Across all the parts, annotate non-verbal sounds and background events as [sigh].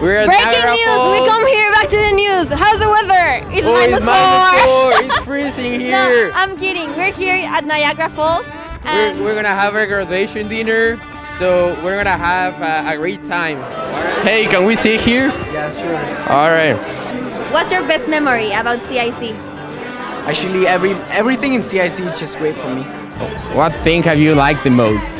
We're Breaking Niagara news! Falls. We come here back to the news. How's the weather? It's Oh, minus it's minus four. four. [laughs] It's freezing here. No, here. I'm kidding. We're here at Niagara Falls, we're, we're gonna have a graduation dinner, so we're gonna have a, a great time. Hey, can we sit here? Yeah, sure. All right. what's your best memory about CIC? Actually, every everything in CIC is just great for me. What thing have you liked the most?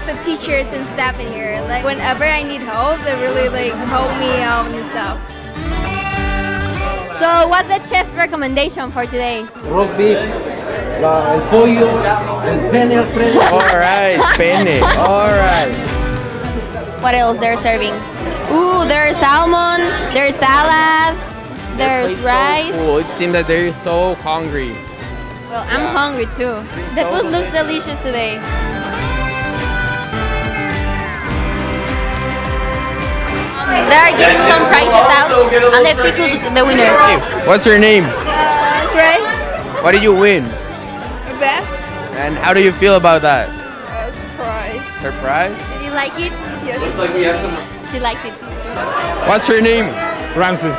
I think like the teachers and staff in here, like whenever I need help, they really like help me out and stuff. So, what's the chef recommendation for today? roast beef, la- el pollo, el pene alfredo. All right, penne. All right. What else they're serving? Ooh, there's salmon, there's salad, there's rice. So cool. It seems that they're so hungry. Well, I'm hungry too. The food looks delicious today. They are giving some prizes out, and let's see who's the winner. Hey, what's your name? Grace, What did you win? Beth, And how do you feel about that? uh, surprise. Surprise? Did you like it? Looks like we have some. She liked it. What's your name? Ramses.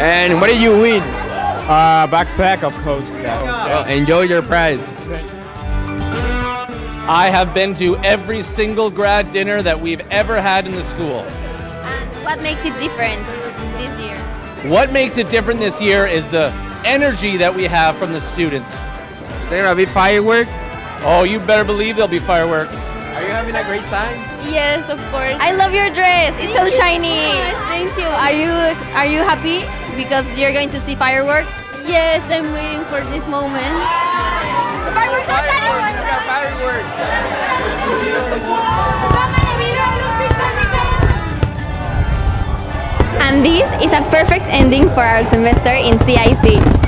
And what did you win? Uh, backpack, of course. Yeah. Well, enjoy your prize. I have been to every single grad dinner that we've ever had in the school. And what makes it different this year? What makes it different this year is the energy that we have from the students. There gonna be fireworks. Oh, you better believe there'll be fireworks. Are you having a great time? Yes, of course. I love your dress. It's so shiny. Thank you. Are you are you happy because you're going to see fireworks? Yes, I'm waiting for this moment. Fireworks! We got And this is a perfect ending for our semester in CIC.